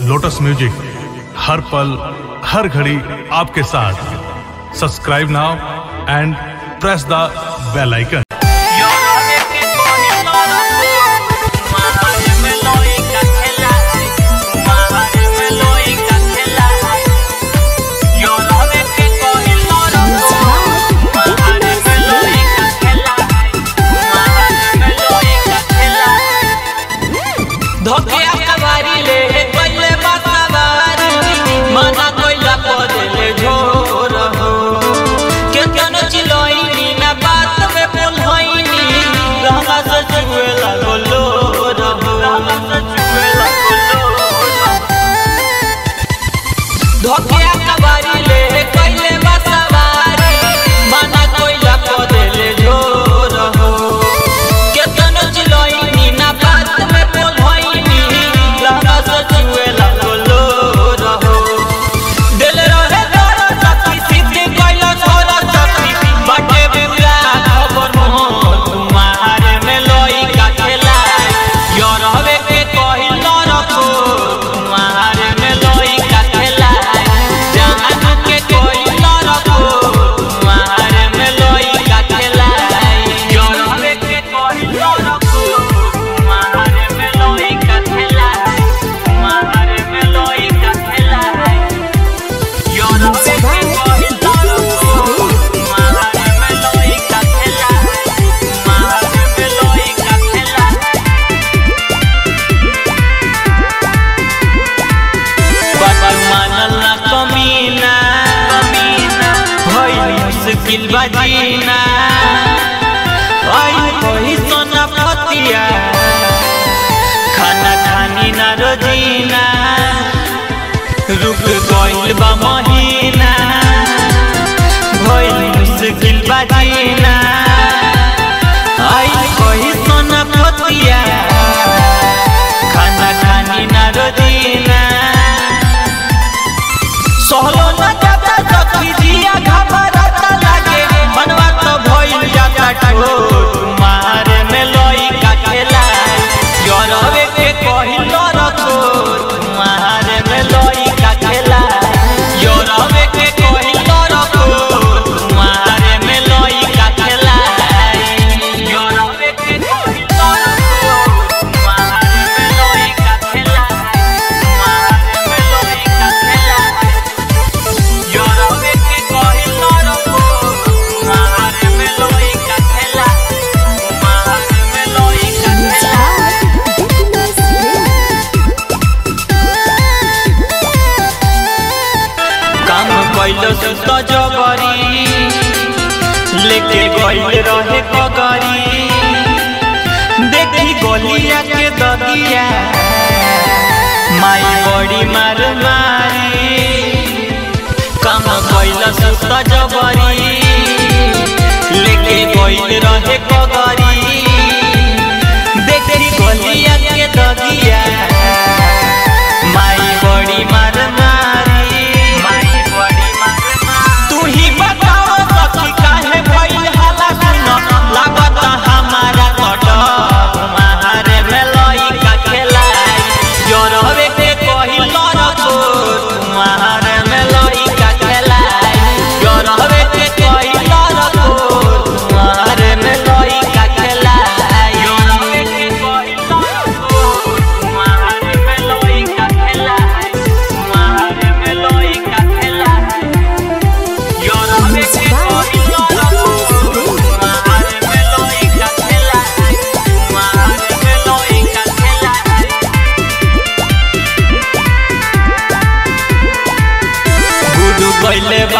Lotus music, हर पल, हर घड़ी आपके साथ। Subscribe now and press the bell icon धोखे बजीना। आई कोई सोना पतिया। खाना खानी ना रोजीना। रुक गोइल बा ले गई रहे बगरी देखी गोलिया के ददिया माई बड़ी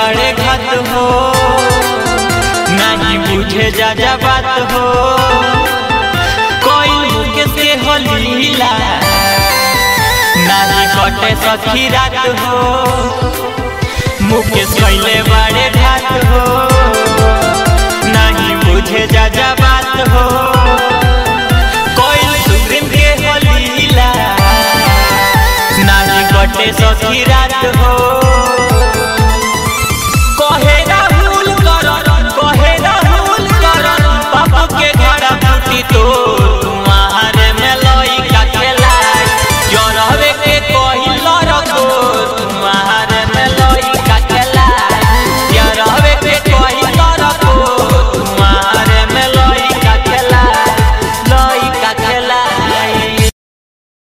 बड़े खत हो नहीं बुझे जा जा बात हो। कोई मुख से हो लीला नहीं कटे सखी रात हो। मुख सोइले बड़े घात हो नहीं बुझे जा जा बात हो। कोई रात हो।